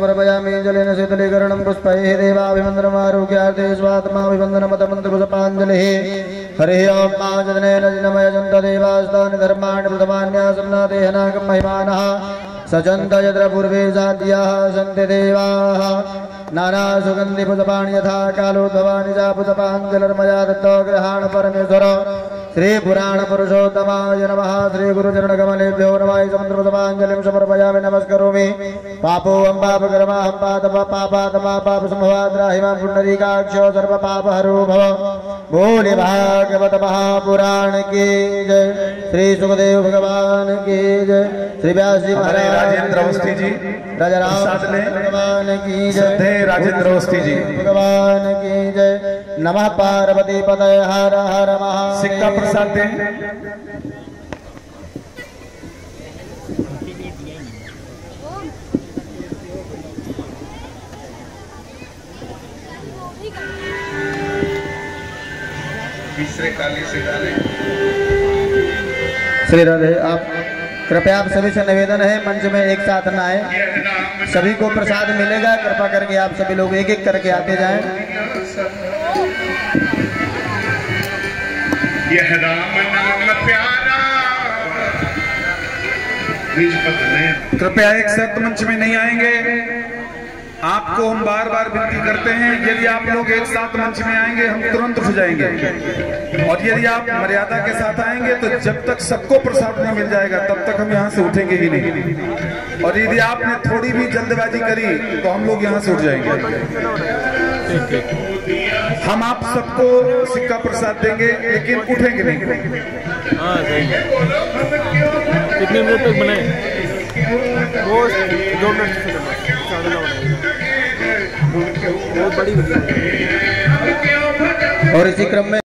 समर्पयामि जलेन शीतलीकरणं पुष्पैः देवाभिवन्दनमारोग्यार्थे स्वात्माभिवन्दनमतमन्त्रपुष्पाञ्जलिः हरिः ॐ पाञ्चदनेन जिनमयजन्त देवास्तानि धर्माणि प्रथमान्यासम्ना देहनागं महिमानः सचन्त यत्र पूर्वे साध्याः सन्ति देवाः नानासुगन्धिपुष्पाणि यथा कालोद्भवानि च पुष्पाञ्जलिर्मया दत्तो ग्रहाण परमेश्वर श्रीपुराणपुरुषोत्तमाय नमः। श्रीगुरुचरणकमलेभ्यो नमाय समुद्रपुष्पाञ्जलिं समर्पयामि, नमस्करोमि। पापोऽहं पापकर्माहं पातप, पापातमा, पापसम्भवाद्राहिमां पुण्डरीकाक्षो सर्वपापहरो भव। बोले भागवत महापुराण की जय। श्री सुखदेव भगवान की जय। श्री व्यास जी महाराज राजेंद्र अवस्थी जी राजा राम भगवान की जय। राजेंद्र अवस्थी जी। भगवान की जय। नमः पार्वती पतय हर हर महा सिक्का प्रसाद दें। तीसरे काली से डालें श्री राधे आप कृपया आप सभी से निवेदन है मंच में एक साथ न आए। सभी को प्रसाद मिलेगा कृपा करके आप सभी लोग एक एक करके आते जाएँ। यह राम नाम प्यारा। कृपया एक साथ मंच में नहीं आएँगे। आपको हम बार बार विनती करते हैं, यदि आप लोग एक साथ मंच में आएँगे, हम तुरंत उठ जाएँगे और यदि आप मर्यादा के साथ आएँगे तो जब तक सबको प्रसाद नहीं मिल जाएगा, तब तक हम यहाँ से उठेंगे ही नहीं। और यदि आपने थोड़ी भी जल्दबाजी करी तो हम लोग यहाँ से उठ जाएँगे। हम आप सबको सिक्का प्रसाद देंगे, लेकिन उठेंगे नहीं। हाँ कितने तक बनाए? वो दो मिनट से बहुत बड़ी और इसी क्रम में